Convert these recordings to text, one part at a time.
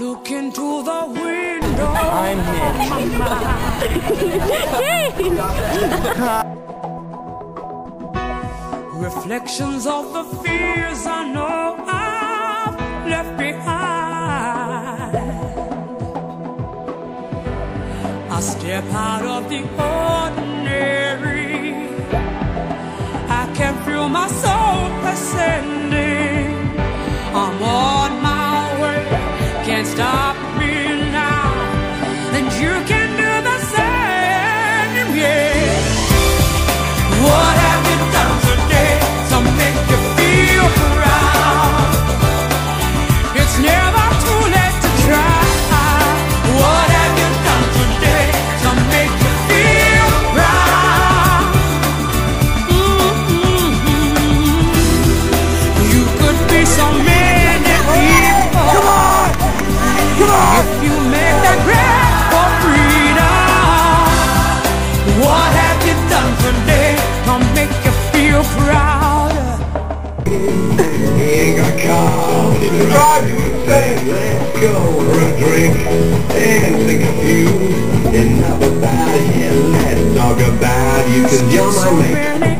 look into the window. I'm here. Reflections of the fears I know I've left behind. I step out of the ordinary. I can feel my soul ascend. He ain't got cars. He drives you insane. Let's go for a drink and think of you. Enough about it. Let's talk about you. Cause you're my man.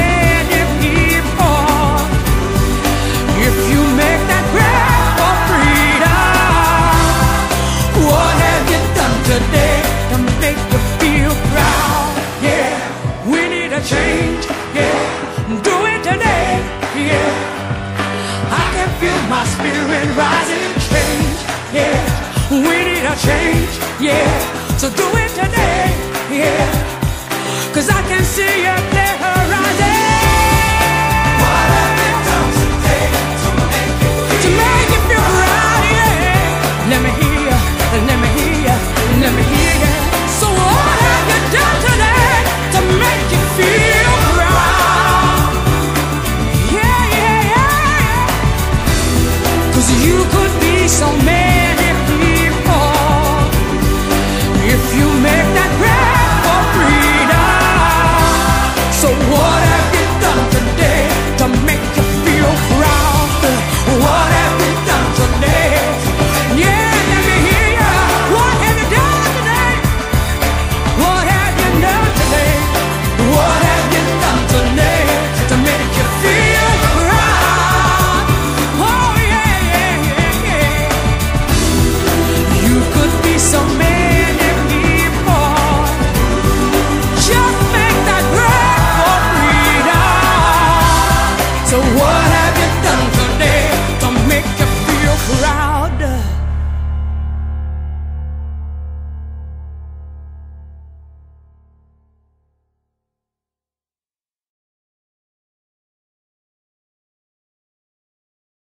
change, yeah. So do it today, yeah. Cause I can see it there. So what happened?